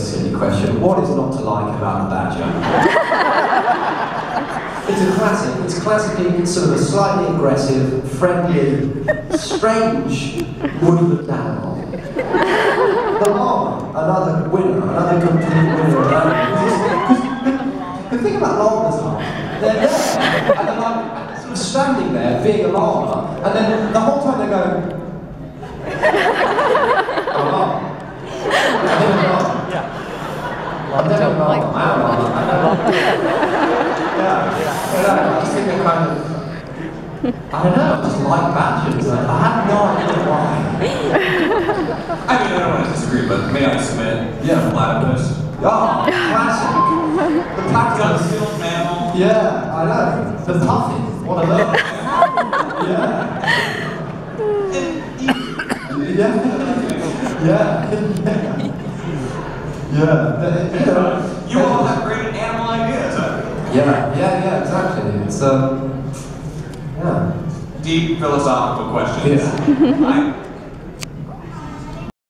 silly question. What is not to like about the badger? It's a classic. It's classically sort of a slightly aggressive, friendly, strange woodland animal. The llama, another winner, another complete winner. Because the thing about llamas are, they're there, and they're like sort of standing there, being a llama, and then the whole time they go, a llama. And then a llama. And then a llama. I'm a llama. I know. Yeah, but I just think they're kind of, I don't know, I just like badgers. I, I have no idea why. I mean, I don't want to disagree, but may I submit? Yeah. Platypus. Oh, classic. The platypus. Gut-filled mammal. Yeah, I know. The puffin. What a look. Yeah. Yeah. Yeah. Yeah. The- You Yeah, yeah, yeah, exactly. It's um, yeah. Deep philosophical questions. Yeah.